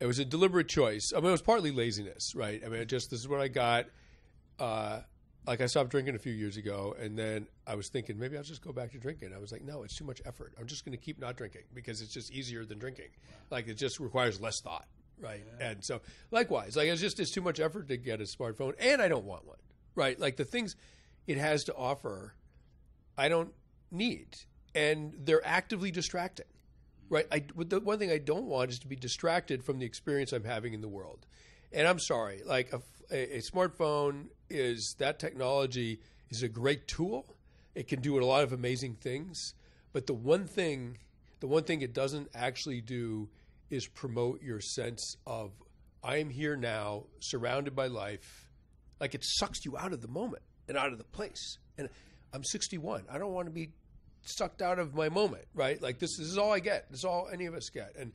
It was a deliberate choice. I mean, it was partly laziness, right? I mean, it just this is what I got. Uh, like I stopped drinking a few years ago, and then I was thinking maybe I'll just go back to drinking. I was like, no, it's too much effort. I'm just going to keep not drinking because it's just easier than drinking. Like it just requires less thought, right? And so likewise, like it's just it's too much effort to get a smartphone, and I don't want one, right? Like the things it has to offer, I don't need, and they're actively distracting, right? I the one thing I don't want is to be distracted from the experience I'm having in the world. And I'm sorry, like a, a, a smartphone is that technology is a great tool. It can do a lot of amazing things, but the one thing, the one thing it doesn't actually do is promote your sense of I am here now, surrounded by life. Like it sucks you out of the moment and out of the place. And I'm 61. I don't want to be sucked out of my moment, right? Like this, this is all I get. This is all any of us get. And